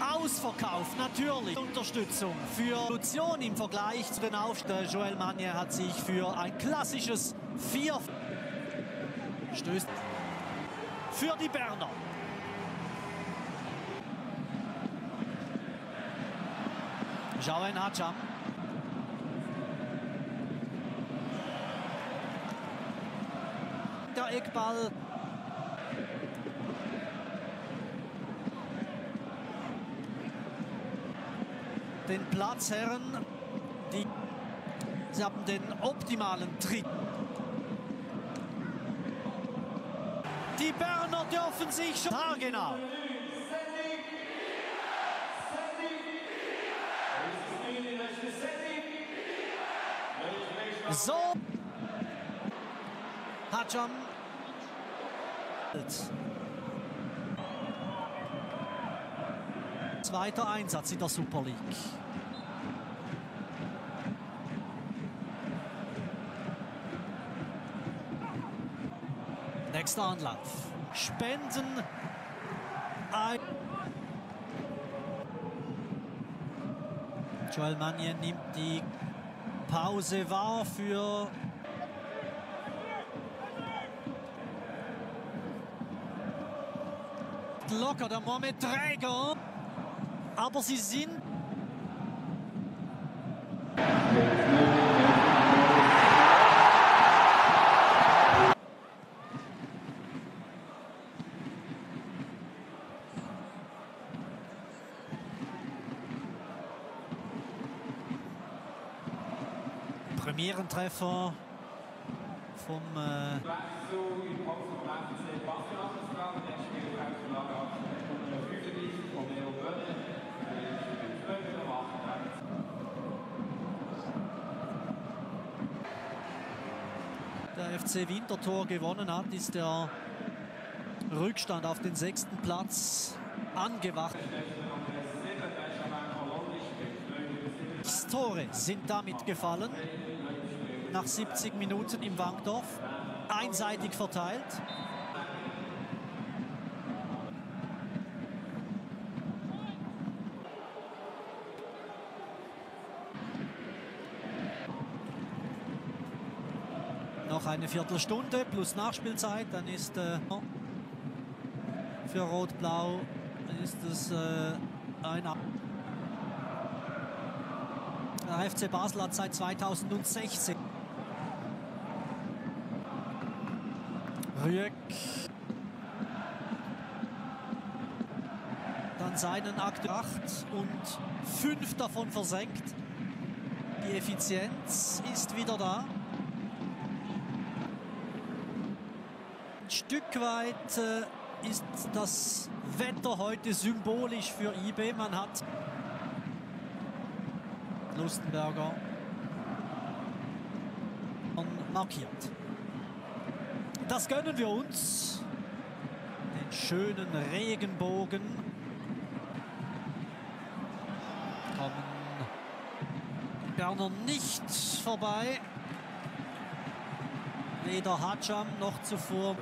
Ausverkauf, natürlich. Unterstützung für Lution im Vergleich zu den Aufstellen. Joel Magne hat sich für ein klassisches Vier stößt für die Berner. Jauen Hacham. Der Eckball den Platzherren. Die, sie haben den optimalen Tritt. Die Berner dürfen sich schon haargenau. So. Hacham. Zweiter Einsatz in der Super League. Nächster Anlauf. Spenden. Ein Joel Mannion nimmt die Pause wahr für locker der Mohamed Träger. Aber sie sind Premierentreffer vom äh, FC Winterthur gewonnen hat, ist der Rückstand auf den sechsten Platz angewacht. Tore sind damit gefallen. Nach 70 Minuten im Wankdorf. Einseitig verteilt. Noch eine Viertelstunde plus Nachspielzeit, dann ist äh, für Rot-Blau ist es äh, ein der FC Basel hat seit 2016 Rüegg dann seinen Akt 8 und 5 davon versenkt. Die Effizienz ist wieder da. Stück weit äh, ist das Wetter heute symbolisch für IB. Man hat Lustenberger markiert. Das gönnen wir uns. Den schönen Regenbogen. Kommen Berner nicht vorbei. Weder Hatscham noch zuvor